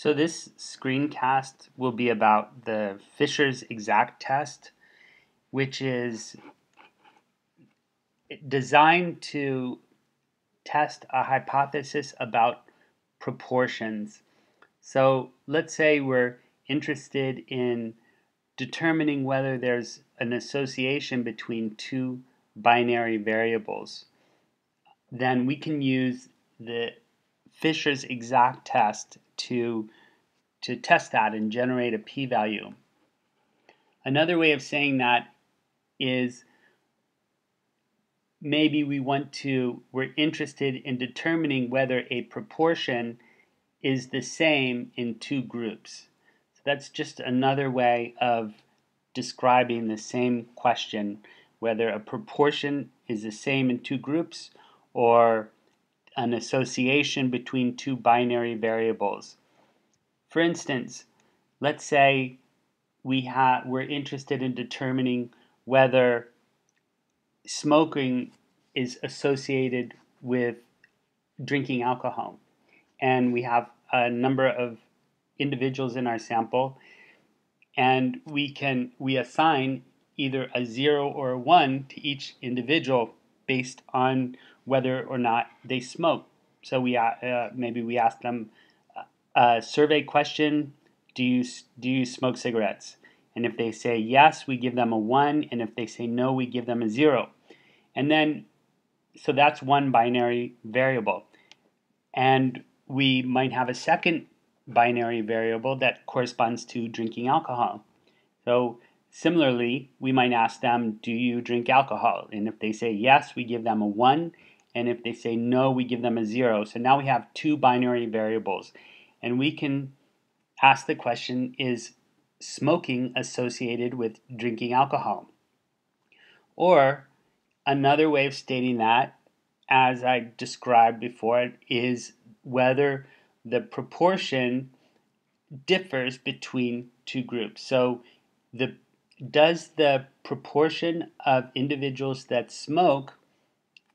So this screencast will be about the Fisher's exact test, which is designed to test a hypothesis about proportions. So let's say we're interested in determining whether there's an association between two binary variables. Then we can use the Fisher's exact test to, to test that and generate a p-value. Another way of saying that is maybe we want to, we're interested in determining whether a proportion is the same in two groups. So that's just another way of describing the same question, whether a proportion is the same in two groups or an association between two binary variables. For instance, let's say we have we're interested in determining whether smoking is associated with drinking alcohol. And we have a number of individuals in our sample and we can we assign either a 0 or a 1 to each individual based on whether or not they smoke. So we uh, maybe we ask them a survey question: Do you do you smoke cigarettes? And if they say yes, we give them a one, and if they say no, we give them a zero. And then, so that's one binary variable. And we might have a second binary variable that corresponds to drinking alcohol. So similarly, we might ask them, do you drink alcohol? And if they say yes, we give them a 1 and if they say no, we give them a zero. So now we have two binary variables. And we can ask the question, is smoking associated with drinking alcohol? Or another way of stating that, as I described before, is whether the proportion differs between two groups. So the does the proportion of individuals that smoke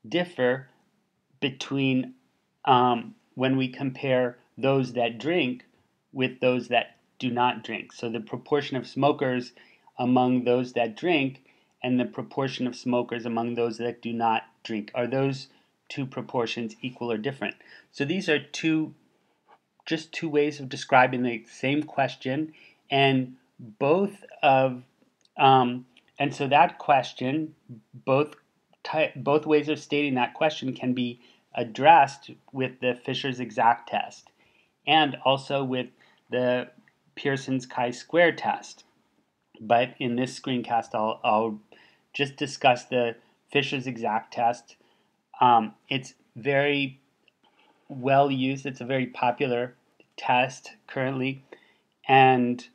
differ between um, when we compare those that drink with those that do not drink. So the proportion of smokers among those that drink and the proportion of smokers among those that do not drink. Are those two proportions equal or different? So these are two just two ways of describing the same question and both of um, and so that question both both ways of stating that question can be addressed with the Fisher's exact test and also with the Pearson's chi-square test. But in this screencast, I'll, I'll just discuss the Fisher's exact test. Um, it's very well used. It's a very popular test currently, and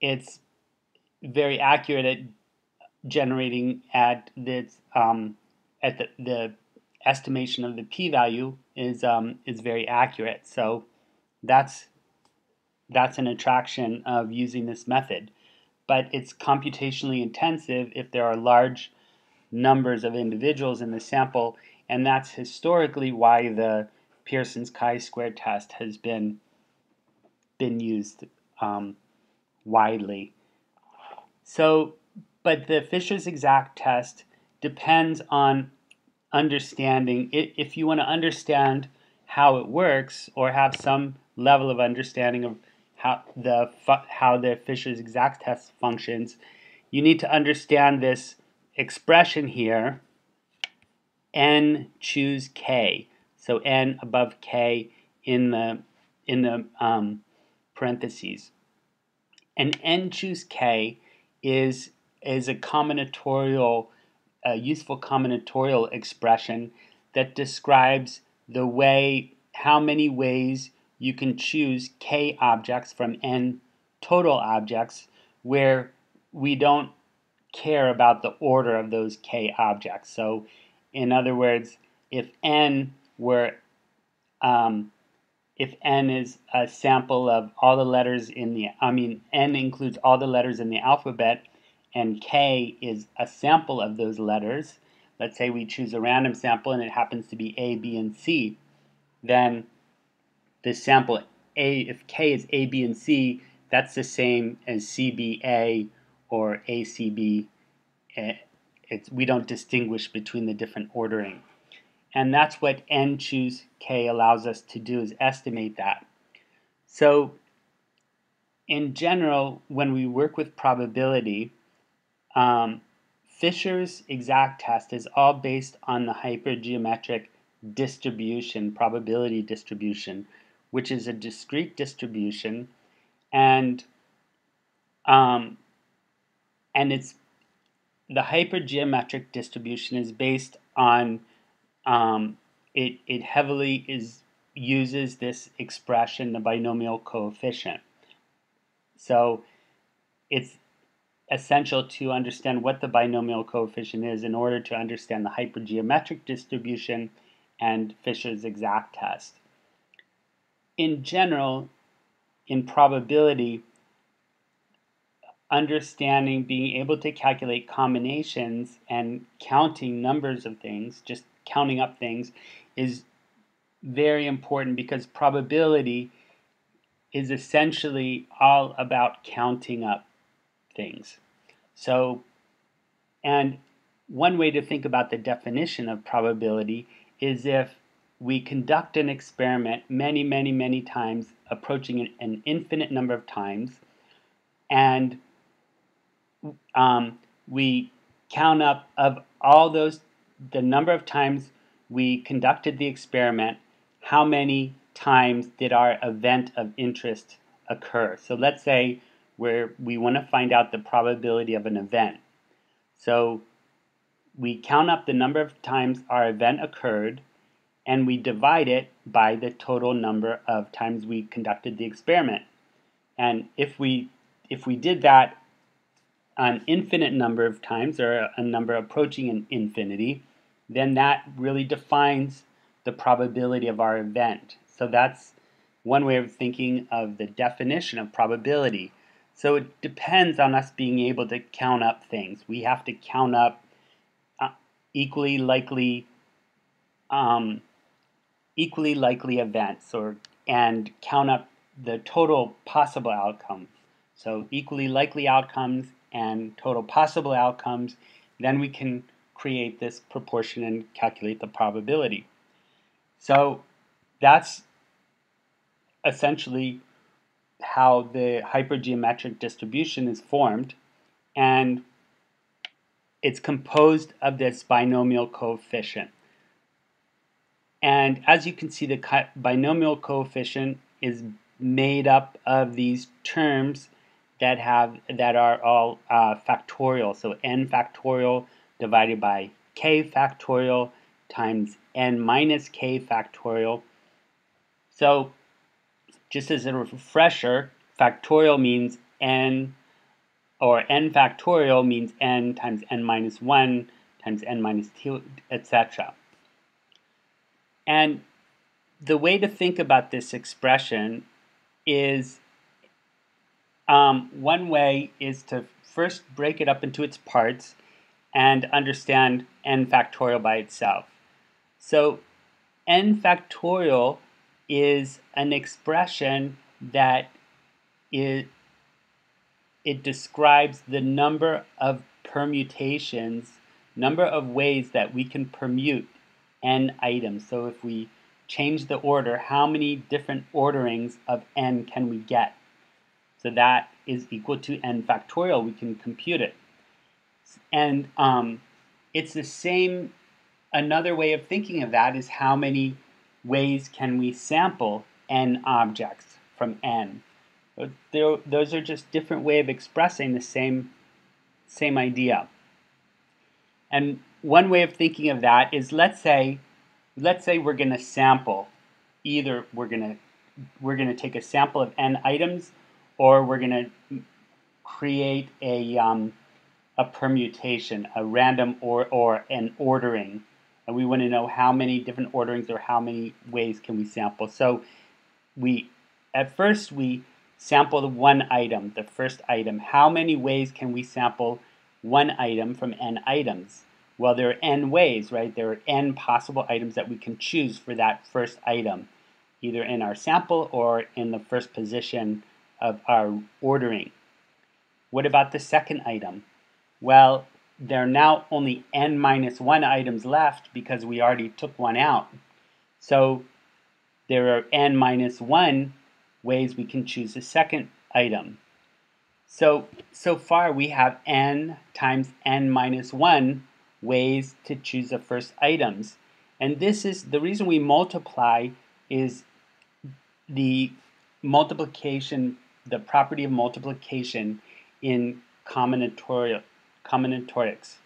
it's very accurate at generating at this um, at the, the estimation of the p-value is um, is very accurate. So that's that's an attraction of using this method. But it's computationally intensive if there are large numbers of individuals in the sample, and that's historically why the Pearson's chi-square test has been been used um, widely. So but the Fisher's exact test depends on understanding. If you want to understand how it works or have some level of understanding of how the how the Fisher's exact test functions, you need to understand this expression here. N choose K. So N above K in the in the um, parentheses. And N choose K is is a combinatorial, a useful combinatorial expression that describes the way, how many ways you can choose k objects from n total objects where we don't care about the order of those k objects. So, in other words, if n were um, if n is a sample of all the letters in the, I mean, n includes all the letters in the alphabet, and K is a sample of those letters, let's say we choose a random sample and it happens to be A, B, and C, then the sample A if K is A, B, and C, that's the same as CBA or ACB. Eh, it's, we don't distinguish between the different ordering. And that's what n choose k allows us to do is estimate that. So in general, when we work with probability, um, Fisher's exact test is all based on the hypergeometric distribution, probability distribution, which is a discrete distribution, and um, and it's the hypergeometric distribution is based on um, it, it heavily is uses this expression, the binomial coefficient. So it's essential to understand what the binomial coefficient is in order to understand the hypergeometric distribution and Fisher's exact test. In general, in probability, understanding, being able to calculate combinations and counting numbers of things, just counting up things, is very important because probability is essentially all about counting up things. So, and one way to think about the definition of probability is if we conduct an experiment many, many, many times, approaching an, an infinite number of times, and um, we count up of all those, the number of times we conducted the experiment, how many times did our event of interest occur? So let's say where we want to find out the probability of an event. So we count up the number of times our event occurred and we divide it by the total number of times we conducted the experiment. And if we if we did that an infinite number of times or a number approaching an infinity, then that really defines the probability of our event. So that's one way of thinking of the definition of probability. So it depends on us being able to count up things. We have to count up uh, equally likely um, equally likely events or and count up the total possible outcomes. So equally likely outcomes and total possible outcomes, then we can create this proportion and calculate the probability. So that's essentially how the hypergeometric distribution is formed and it's composed of this binomial coefficient. And as you can see, the binomial coefficient is made up of these terms that have that are all uh, factorial. So n factorial divided by k factorial times n minus k factorial. So just as a refresher, factorial means n, or n factorial means n times n minus 1 times n minus 2, etc. And the way to think about this expression is um, one way is to first break it up into its parts and understand n factorial by itself. So n factorial is an expression that it, it describes the number of permutations, number of ways that we can permute n items. So if we change the order, how many different orderings of n can we get? So that is equal to n factorial. We can compute it. And um, it's the same, another way of thinking of that is how many ways can we sample n objects from n. Those are just different way of expressing the same, same idea. And one way of thinking of that is let's say, let's say we're going to sample either we're going to we're going to take a sample of n items or we're going to create a um, a permutation, a random or, or an ordering. And we want to know how many different orderings or how many ways can we sample. So we, at first we sample the one item, the first item. How many ways can we sample one item from n items? Well, there are n ways, right? There are n possible items that we can choose for that first item. either in our sample or in the first position of our ordering. What about the second item? Well, there are now only n minus 1 items left because we already took one out. So there are n minus 1 ways we can choose the second item. So, so far we have n times n minus 1 ways to choose the first items. And this is, the reason we multiply is the multiplication, the property of multiplication in combinatorial, combinatorics.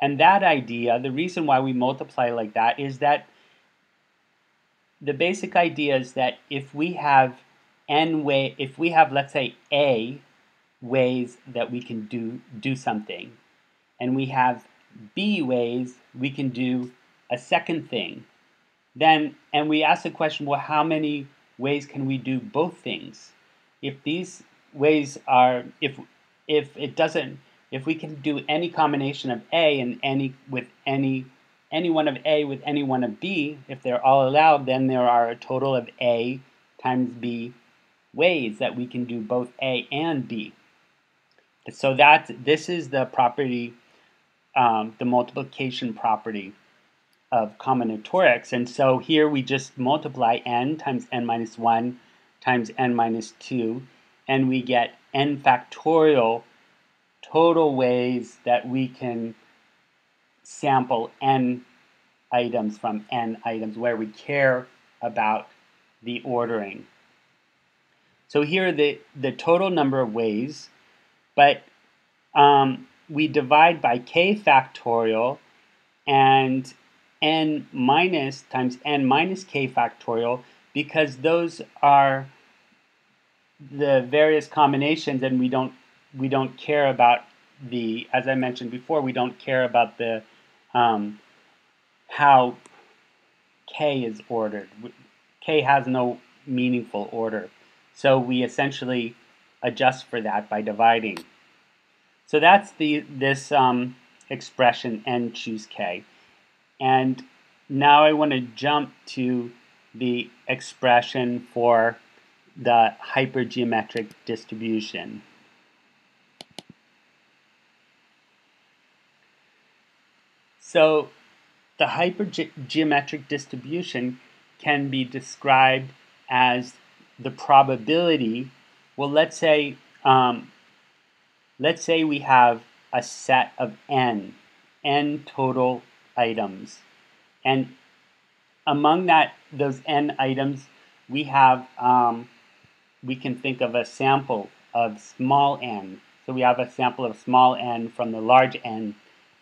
And that idea, the reason why we multiply like that is that the basic idea is that if we have n way, if we have, let's say, a ways that we can do, do something, and we have b ways we can do a second thing, then, and we ask the question, well, how many ways can we do both things? If these ways are, if, if it doesn't, if we can do any combination of A and any with any any one of A with any one of B, if they're all allowed, then there are a total of A times B ways that we can do both A and B. So that this is the property, um, the multiplication property of combinatorics. And so here we just multiply n times n minus 1 times n minus 2, and we get n factorial total ways that we can sample n items from n items where we care about the ordering. So here are the, the total number of ways, but um, we divide by k factorial and n minus times n minus k factorial because those are the various combinations and we don't we don't care about the as I mentioned before we don't care about the um, how k is ordered. K has no meaningful order. So we essentially adjust for that by dividing. So that's the this um, expression n choose k. And now I want to jump to the expression for the hypergeometric distribution. So the hypergeometric distribution can be described as the probability. Well, let's say um, let's say we have a set of n, n total items. And among that, those n items, we have, um, we can think of a sample of small n. So we have a sample of small n from the large n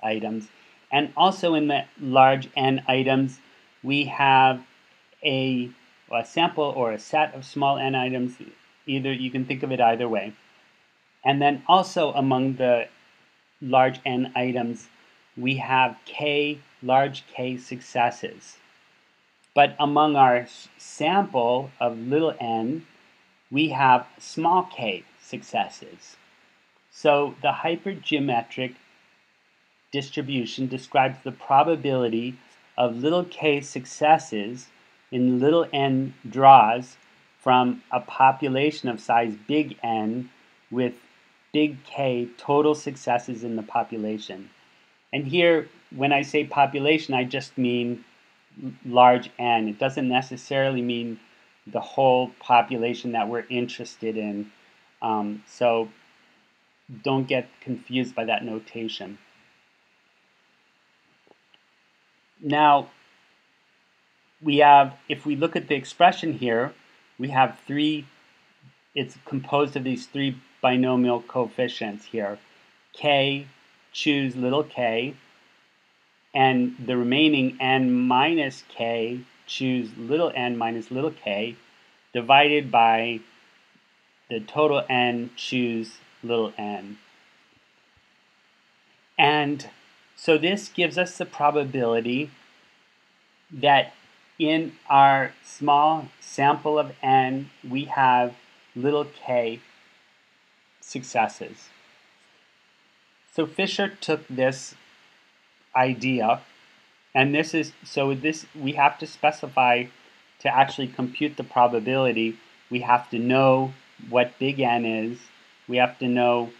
items. And also in the large n items, we have a, a sample or a set of small n items. Either you can think of it either way. And then also among the large n items, we have k, large K successes. But among our sample of little n, we have small k successes. So the hypergeometric distribution describes the probability of little k successes in little n draws from a population of size big N with big K total successes in the population. And here, when I say population, I just mean large N. It doesn't necessarily mean the whole population that we're interested in. Um, so don't get confused by that notation. Now, we have, if we look at the expression here, we have three, it's composed of these three binomial coefficients here. K, choose little k, and the remaining n minus k, choose little n minus little k, divided by the total n, choose little n. And so this gives us the probability that in our small sample of n, we have little k successes. So Fisher took this idea, and this is so this we have to specify to actually compute the probability, we have to know what big N is, we have to know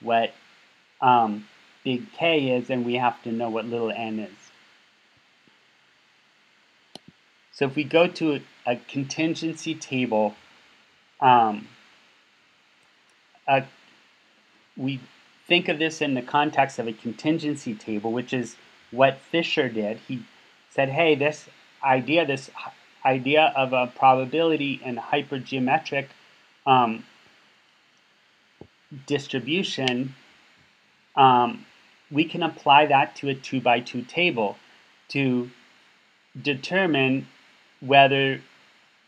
what um, big K is, and we have to know what little n is. So if we go to a, a contingency table, um, a, we think of this in the context of a contingency table, which is what Fisher did. He said, hey, this idea, this idea of a probability in hypergeometric um, distribution, um, we can apply that to a 2 by 2 table to determine whether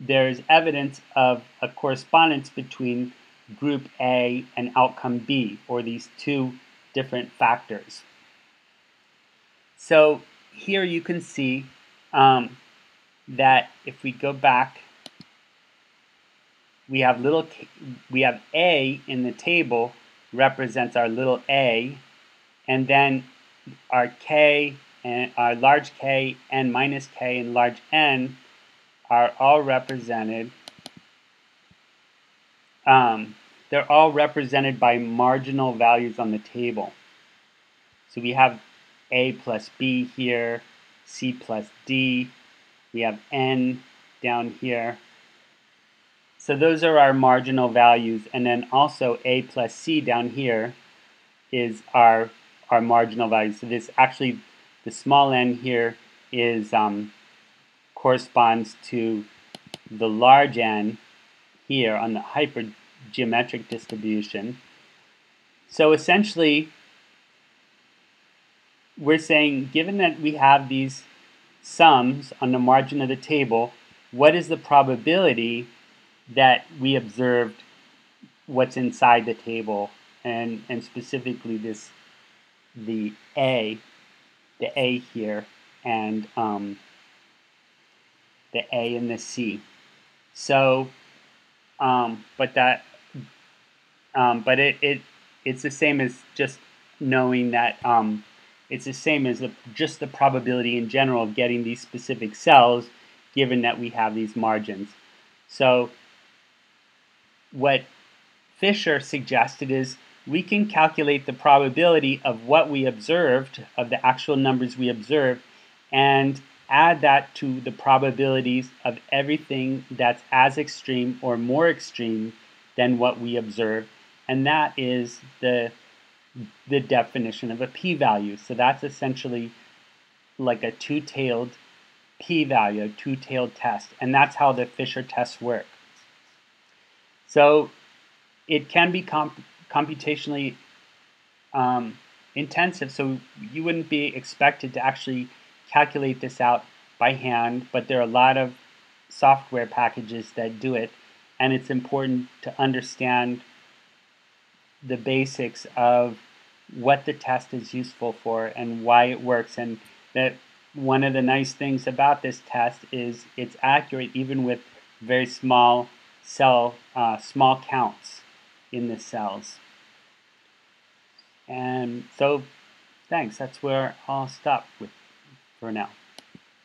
there's evidence of a correspondence between group A and outcome B, or these two different factors. So here you can see um, that if we go back, we have little we have A in the table represents our little a, and then our k and our large K and minus K and large N are all represented. Um, they're all represented by marginal values on the table. So we have A plus B here, C plus D, we have N down here. So those are our marginal values, and then also A plus C down here is our, our marginal value. So this actually, the small n here is um, corresponds to the large N here on the hypergeometric distribution. So essentially, we're saying, given that we have these sums on the margin of the table, what is the probability that we observed what's inside the table and, and specifically this the A, the A here, and um, the A and the C. So, um, but that, um, but it, it it's the same as just knowing that um, it's the same as the, just the probability in general of getting these specific cells, given that we have these margins. So what Fisher suggested is we can calculate the probability of what we observed, of the actual numbers we observed, and add that to the probabilities of everything that's as extreme or more extreme than what we observed. And that is the, the definition of a p-value. So that's essentially like a two-tailed p-value, a two-tailed test. And that's how the Fisher tests work. So it can be computationally um, intensive, so you wouldn't be expected to actually calculate this out by hand, but there are a lot of software packages that do it, and it's important to understand the basics of what the test is useful for and why it works and that one of the nice things about this test is it's accurate even with very small cell uh, small counts in the cells. And so, thanks. That's where I'll stop with for now.